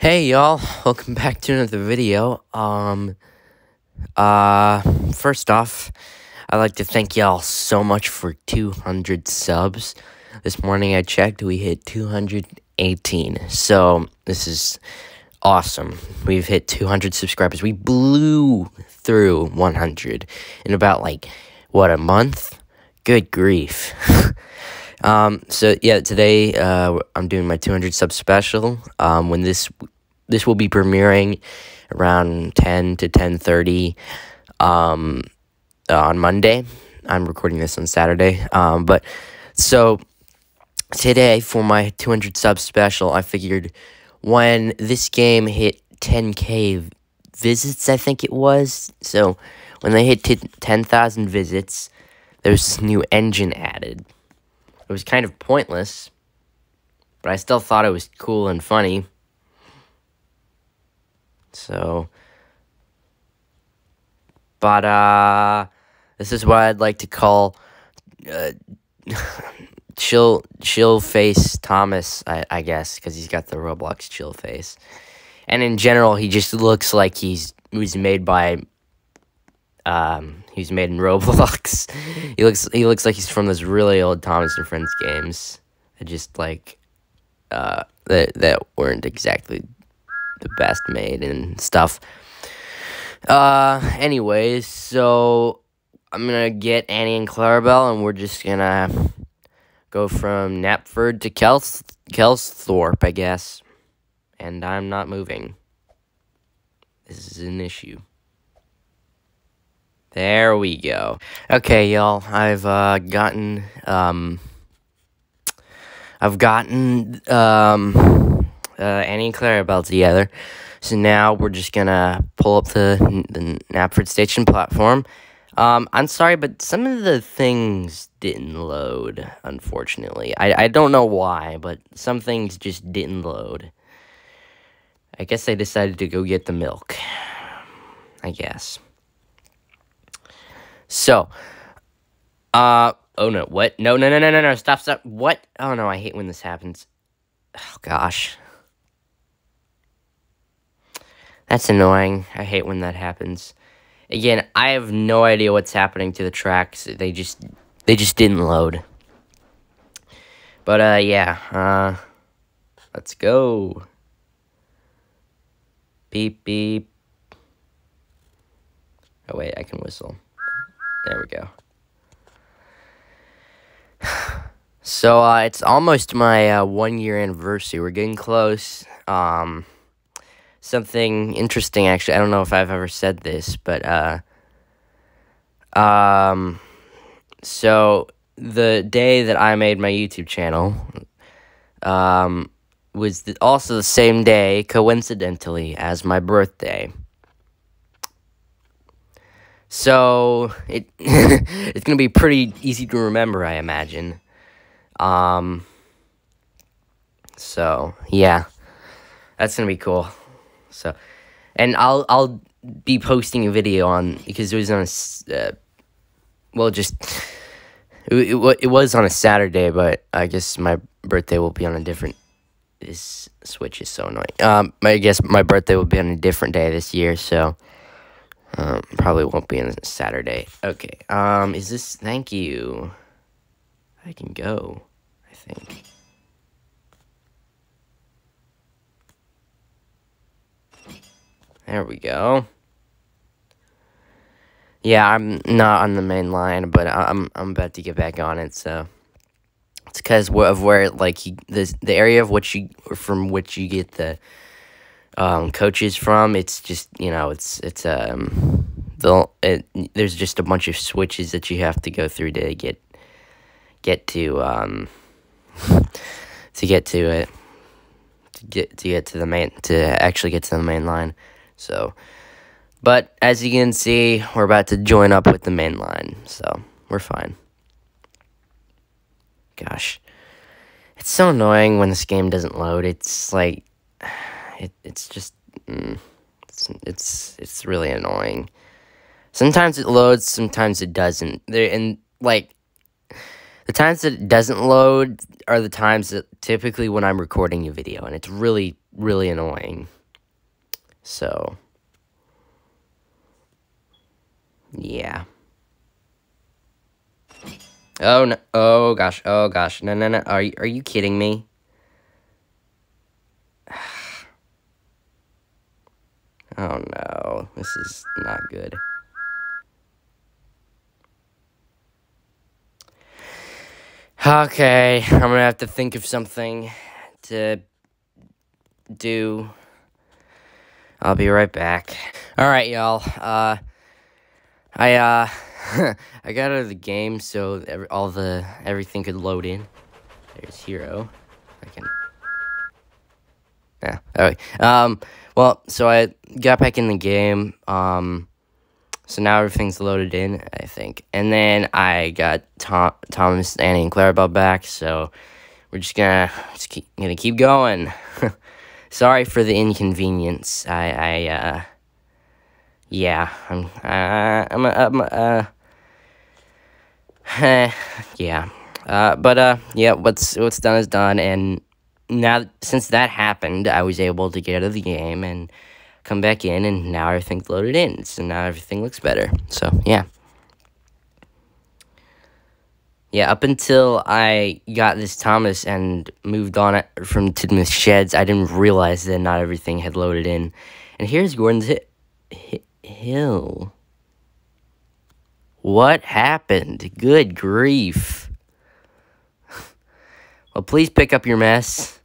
Hey y'all, welcome back to another video. Um uh first off, I'd like to thank y'all so much for 200 subs. This morning I checked, we hit 218. So, this is awesome. We've hit 200 subscribers. We blew through 100 in about like what a month. Good grief. Um, so yeah, today uh, I'm doing my 200 sub special. Um, when this this will be premiering around 10 to 10:30 um, uh, on Monday. I'm recording this on Saturday. Um, but so today for my 200 sub special, I figured when this game hit 10k visits, I think it was. So when they hit 10,000 visits, there's this new engine added. It was kind of pointless, but I still thought it was cool and funny. So, but, uh, this is what I'd like to call, uh, chill, chill face Thomas, I, I guess, because he's got the Roblox chill face. And in general, he just looks like he's, was made by um, he's made in Roblox. he looks he looks like he's from those really old Thomas and Friends games. That just like uh that that weren't exactly the best made and stuff. Uh anyways, so I'm gonna get Annie and Clarabelle and we're just gonna go from Knapford to Kels Kelsthorpe, I guess. And I'm not moving. This is an issue. There we go. Okay, y'all. I've uh, gotten um, I've gotten um, uh, Annie and Clarabelle together. So now we're just gonna pull up the the Knapford Station platform. Um, I'm sorry, but some of the things didn't load. Unfortunately, I I don't know why, but some things just didn't load. I guess I decided to go get the milk. I guess. So, uh, oh no, what? No, no, no, no, no, no, stop, stop. What? Oh no, I hate when this happens. Oh gosh. That's annoying. I hate when that happens. Again, I have no idea what's happening to the tracks. They just, they just didn't load. But, uh, yeah, uh, let's go. Beep, beep. Oh, wait, I can whistle. There we go. So uh, it's almost my uh, one year anniversary. We're getting close. Um, something interesting, actually. I don't know if I've ever said this, but uh, um, so the day that I made my YouTube channel um, was the, also the same day, coincidentally, as my birthday. So it it's gonna be pretty easy to remember, I imagine. Um. So yeah, that's gonna be cool. So, and I'll I'll be posting a video on because it was on a uh, well just it, it it was on a Saturday, but I guess my birthday will be on a different. This switch is so annoying. Um, I guess my birthday will be on a different day this year, so. Um, probably won't be on Saturday. Okay. Um, is this? Thank you. I can go. I think. There we go. Yeah, I'm not on the main line, but I'm I'm about to get back on it. So it's because of where like the the area of which you from which you get the um, coaches from. It's just you know it's it's um the it, there's just a bunch of switches that you have to go through to get get to um to get to it to get to get to the main to actually get to the main line. So, but as you can see, we're about to join up with the main line, so we're fine. Gosh, it's so annoying when this game doesn't load. It's like it, it's just mm, it's, it's it's really annoying. Sometimes it loads, sometimes it doesn't. There and like The times that it doesn't load are the times that typically when I'm recording a video, and it's really, really annoying. So, yeah. Oh no! Oh gosh! Oh gosh! No! No! No! Are you, are you kidding me? Oh no! This is not good. Okay, I'm gonna have to think of something to do. I'll be right back. All right, y'all. Uh, I uh, I got out of the game so every, all the everything could load in. There's hero. I can. Yeah. Okay. Um. Well, so I got back in the game. Um. So now everything's loaded in, I think. And then I got Tom, Thomas, Annie, and Clarabelle back. So we're just gonna just keep gonna keep going. Sorry for the inconvenience. I I uh yeah I'm uh, I'm I'm uh yeah uh but uh yeah what's what's done is done and now since that happened I was able to get out of the game and come back in, and now everything's loaded in. So now everything looks better. So, yeah. Yeah, up until I got this Thomas and moved on from Tidmouth Sheds, I didn't realize that not everything had loaded in. And here's Gordon's hi Hill. What happened? Good grief. well, please pick up your mess.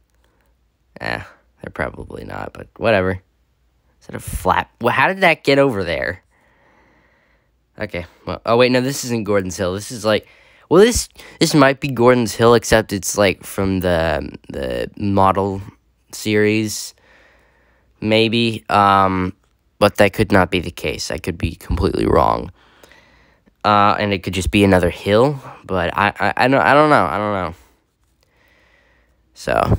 Eh, they're probably not, but whatever. Is that a flap? Well, how did that get over there? Okay. Well, oh wait, no, this isn't Gordon's Hill. This is like, well, this this might be Gordon's Hill, except it's like from the the model series, maybe. Um, but that could not be the case. I could be completely wrong. Uh, and it could just be another hill, but I, I, I don't I don't know I don't know. So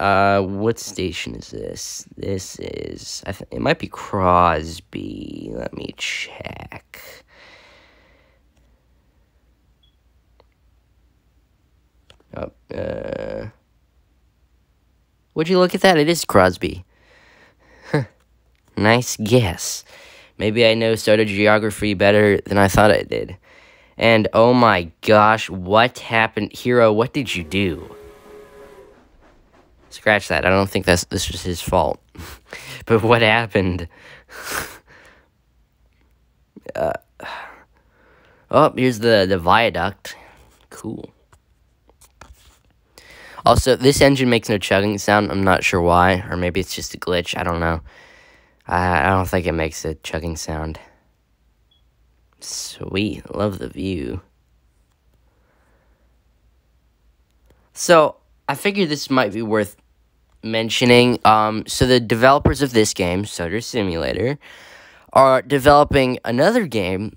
uh, what station is this? This is, I think, it might be Crosby. Let me check. Oh, uh, would you look at that? It is Crosby. nice guess. Maybe I know Sodor geography better than I thought I did. And oh my gosh, what happened? Hero, what did you do? Scratch that. I don't think that's this was his fault. but what happened? uh, oh, here's the the viaduct. Cool. Also, this engine makes no chugging sound. I'm not sure why, or maybe it's just a glitch. I don't know. I I don't think it makes a chugging sound. Sweet, love the view. So I figured this might be worth mentioning. Um, so the developers of this game, Sodor Simulator, are developing another game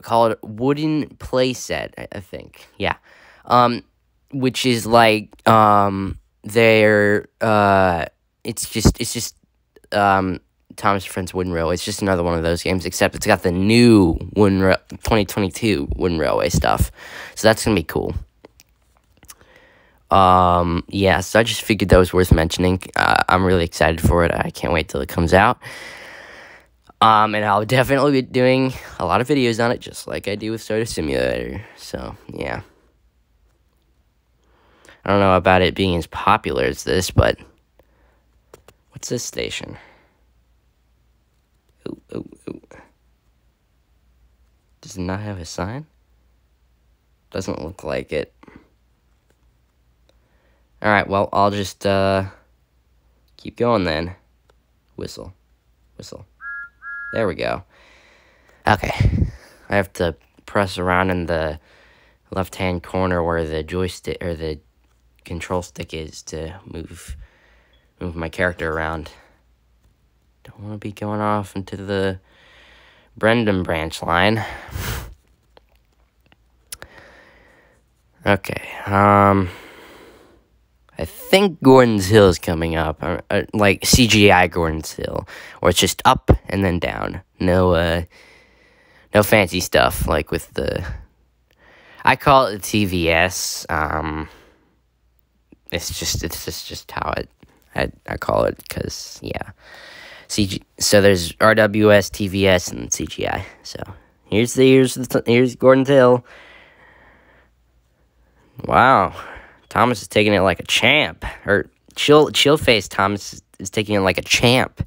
called Wooden Playset. I, I think, yeah, um, which is like um, they're uh, it's just it's just um, Thomas Friends Wooden Railway. It's just another one of those games, except it's got the new Wooden Ra- 2022 Wooden Railway stuff. So that's gonna be cool. Um, yeah, so I just figured that was worth mentioning. Uh, I'm really excited for it. I can't wait till it comes out. Um, and I'll definitely be doing a lot of videos on it, just like I do with Sodor Simulator. So, yeah. I don't know about it being as popular as this, but what's this station? Ooh, ooh, ooh. Does it not have a sign? Doesn't look like it. Alright, well, I'll just, uh, keep going then. Whistle. Whistle. There we go. Okay. I have to press around in the left-hand corner where the joystick, or the control stick is to move, move my character around. Don't want to be going off into the Brendam branch line. okay, um... I think Gordon's Hill is coming up, uh, uh, like CGI Gordon's Hill, or it's just up and then down. No, uh, no fancy stuff like with the. I call it TVS. Um, it's just it's just just how it I I call it because yeah. CG. So there's RWS, TVS, and CGI. So here's the here's the here's Gordon Hill. Wow, Thomas is taking it like a champ. Or chill chill face Thomas is, taking it like a champ.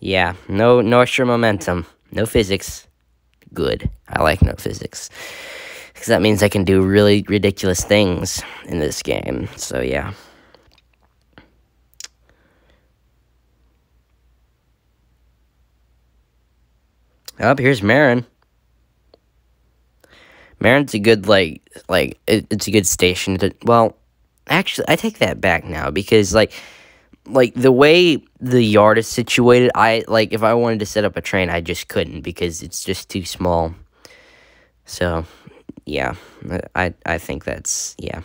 Yeah, no no extra momentum, no physics. Good. I like no physics. Because that means I can do really ridiculous things in this game. So yeah. Up oh, here's Maron. Maron's a good like like it, it's a good station to well actually I take that back now because like like the way the yard is situated I like if I wanted to set up a train I just couldn't because it's just too small. So yeah, I I think that's yeah.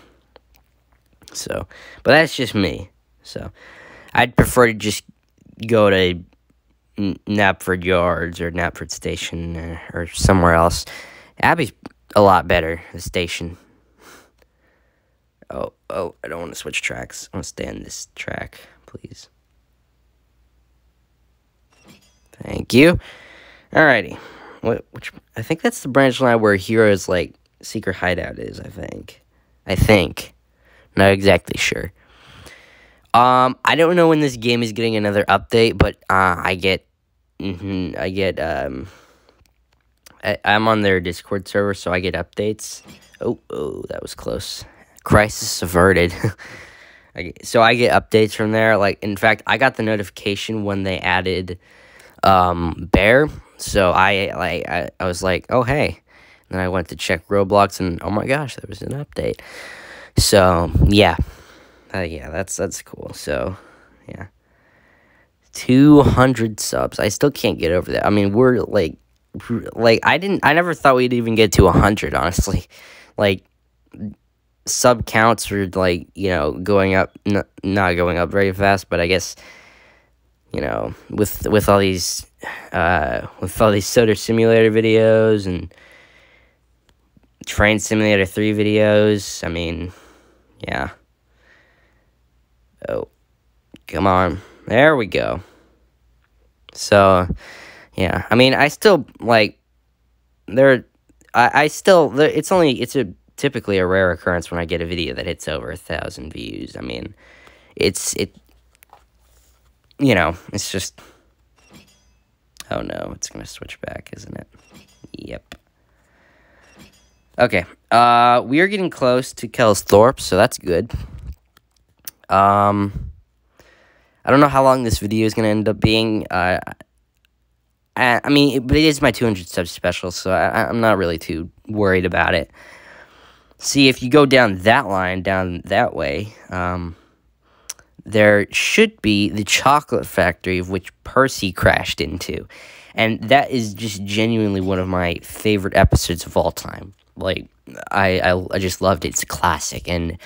So, but that's just me. So, I'd prefer to just go to Knapford Yards or Knapford Station or, uh, or somewhere else. Abbey's a lot better, the station. Oh, oh, I don't want to switch tracks. I want to stay on this track, please. Thank you. Alrighty. What, which, I think that's the branch line where Hero's, like, secret hideout is, I think. I think. Not exactly sure. Um, I don't know when this game is getting another update, but uh, I get Mm-hmm. I get um. I, I'm on their Discord server, so I get updates. Oh, oh, that was close. Crisis averted. I, so I get updates from there. Like, in fact, I got the notification when they added um bear. So I like I, I was like, oh hey. And then I went to check Roblox, and oh my gosh, there was an update. So yeah, uh, yeah, that's that's cool. So yeah. 200 subs. I still can't get over that. I mean, we're like like I didn't I never thought we'd even get to 100, honestly. Like sub counts were like, you know, going up n- not going up very fast, but I guess you know, with with all these uh with all these Sodor Simulator videos and Train Simulator 3 videos, I mean, yeah. Oh. Come on. There we go. So, yeah. I mean, I still like there. I I still it's only it's a typically a rare occurrence when I get a video that hits over a thousand views. I mean, it's it. You know, it's just. Oh no, it's gonna switch back, isn't it? Yep. Okay. Uh, we are getting close to Kelsthorpe, so that's good. Um. I don't know how long this video is to end up being. Uh, I, I mean, but it is my 200 sub special, so I, I'm not really too worried about it. See, if you go down that line, down that way, um, there should be the chocolate factory of which Percy crashed into. And that is just genuinely one of my favorite episodes of all time. Like, I, I, I just loved it. It's a classic. And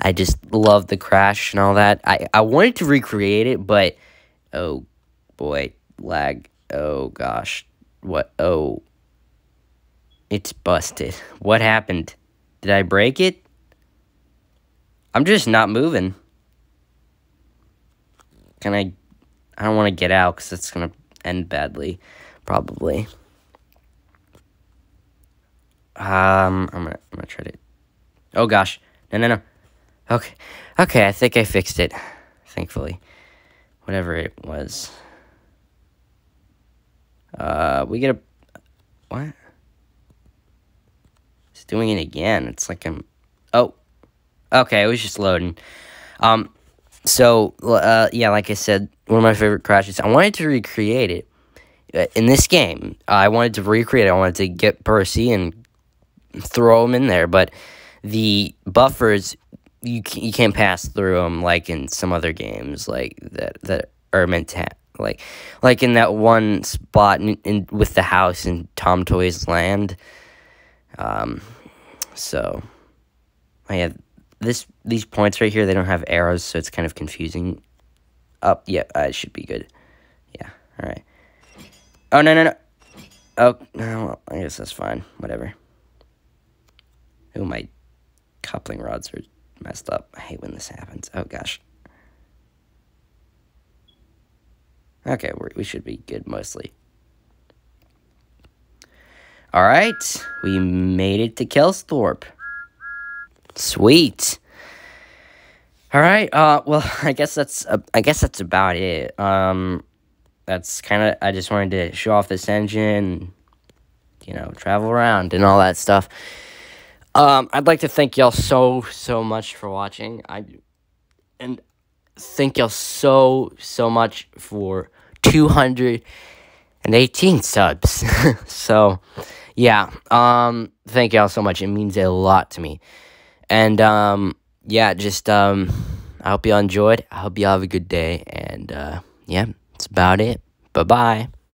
I just love the crash and all that. I, I wanted to recreate it, but oh boy, lag. Oh gosh. What? Oh. It's busted. What happened? Did I break it? I'm just not moving. Can I? I don't want to get out because it's going to end badly. Probably. Um, I'm gonna, I'm gonna try to. Oh gosh, no, no, no. Okay. Okay, I think I fixed it. Thankfully. Whatever it was. Uh, we get a... What? It's doing it again. It's like I'm... Oh. Okay, it was just loading. Um, so, uh, yeah, like I said, one of my favorite crashes. I wanted to recreate it. Uh, in this game, I wanted to recreate it. I wanted to get Percy and throw him in there, but the buffers you you can't pass through them like in some other games like that that are meant to like like in that one spot in, in with the house in Tom Toy's land. Um, so I have this these points right here. They don't have arrows, so it's kind of confusing. Up, yeah, uh, it should be good. Yeah, all right. Oh no no no! Oh, no, I guess that's fine. Whatever. Oh, my coupling rods are messed up. I hate when this happens. Oh, gosh. Okay, we should be good mostly. Alright, we made it to Kelsthorpe. Sweet. Alright, uh, well, I guess that's, uh, I guess that's about it. Um, that's kind of, I just wanted to show off this engine, you know, travel around and all that stuff. Um, I'd like to thank y'all so, so much for watching. I, and thank y'all so, so much for 218 subs. so, yeah, um, thank y'all so much. It means a lot to me. And, um, yeah, just, um, I hope y'all enjoyed. I hope y'all have a good day. And, uh, yeah, that's about it. Bye bye.